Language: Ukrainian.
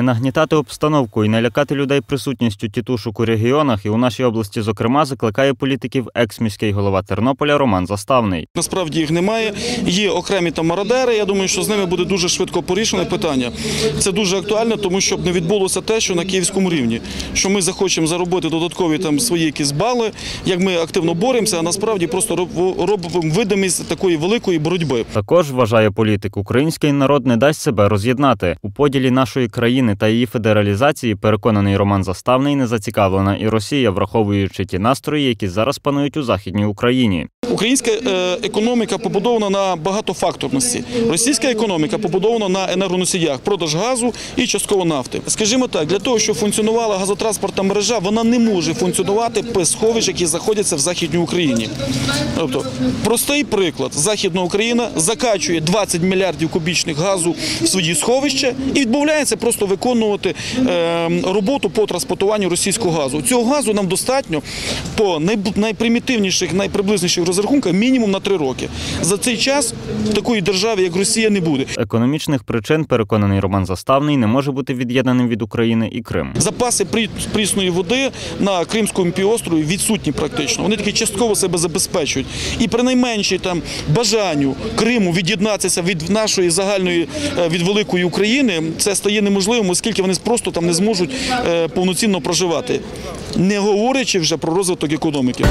Не нагнітати обстановку і не лякати людей присутністю тітушок у регіонах і у нашій області, зокрема, закликає політиків екс-міський голова Тернополя Роман Заставний. Насправді їх немає. Є окремі там мародери. Я думаю, що з ними буде дуже швидко порішене питання. Це дуже актуально, тому щоб не відбулося те, що на київському рівні. Що ми захочемо заробити додаткові там свої якісь бали, як ми активно боремося, а насправді просто роб- робимо видимість такої великої боротьби. Також вважає політик, український народ не дасть себе роз'єднати у поділі нашої країни та її федералізації. Переконаний Роман Заставний не зацікавлена і Росія, враховуючи ті настрої, які зараз панують у західній Україні. Українська е, економіка побудована на багатофакторності. Російська економіка побудована на енергоносіях, продаж газу і частково нафти. Скажімо так, для того, щоб функціонувала газотранспортна мережа, вона не може функціонувати без сховищ, які знаходяться в Західній Україні. Тобто, простий приклад: Західна Україна закачує 20 мільярдів кубічних газу в свої сховища і відмовляється просто виконувати е, роботу по транспортуванню російського газу. Цього газу нам достатньо по найпримітивніших, найприблизніших розрахунках мінімум на три роки. За цей час такої держави, як Росія, не буде. Економічних причин, переконаний Роман Заставний, не може бути від'єднаним від України і Крим. Запаси прісної води на Кримському півострові відсутні практично. Вони тільки частково себе забезпечують. І при найменшій там бажанню Криму від'єднатися від нашої загальної е, від великої України, це стає неможливим, оскільки вони просто там не зможуть е, повноцінно проживати, не говорячи вже про розвиток економіки.